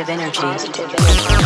Positive energy. Positive energy.